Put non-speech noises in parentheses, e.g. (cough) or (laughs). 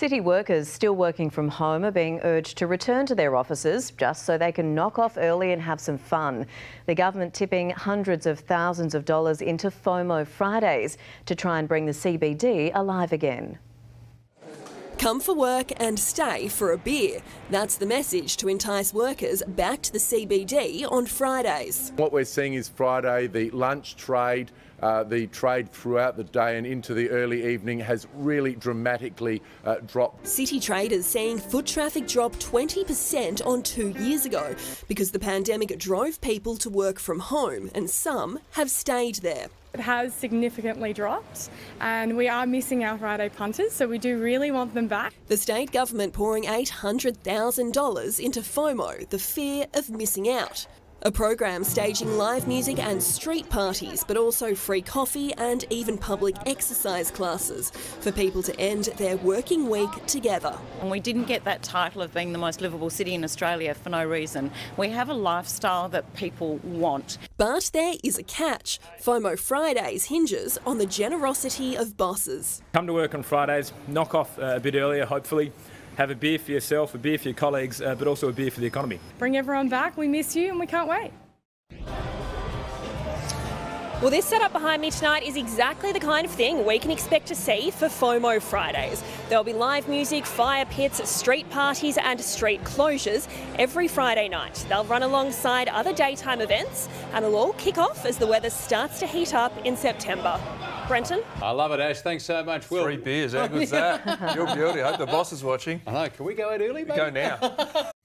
City workers still working from home are being urged to return to their offices just so they can knock off early and have some fun. The government tipping hundreds of thousands of dollars into FOMO Fridays to try and bring the CBD alive again. Come for work and stay for a beer. That's the message to entice workers back to the CBD on Fridays. What we're seeing is Friday, the lunch trade, uh, the trade throughout the day and into the early evening has really dramatically uh, dropped. City traders saying foot traffic dropped 20% on two years ago because the pandemic drove people to work from home and some have stayed there. It has significantly dropped and we are missing our Friday punters, so we do really want them back. The state government pouring $800,000 into FOMO, the fear of missing out. A program staging live music and street parties, but also free coffee and even public exercise classes for people to end their working week together. And we didn't get that title of being the most livable city in Australia for no reason. We have a lifestyle that people want. But there is a catch. FOMO Fridays hinges on the generosity of bosses. Come to work on Fridays, knock off uh, a bit earlier, hopefully have a beer for yourself, a beer for your colleagues, uh, but also a beer for the economy. Bring everyone back. We miss you and we can't wait. Well, this setup behind me tonight is exactly the kind of thing we can expect to see for FOMO Fridays. There'll be live music, fire pits, street parties, and street closures every Friday night. They'll run alongside other daytime events, and it'll all kick off as the weather starts to heat up in September. Brenton? I love it, Ash. Thanks so much, Will. Three beers, how good's that? (laughs) Your beauty. I hope the boss is watching. I know. Can we go out early, Go now. (laughs)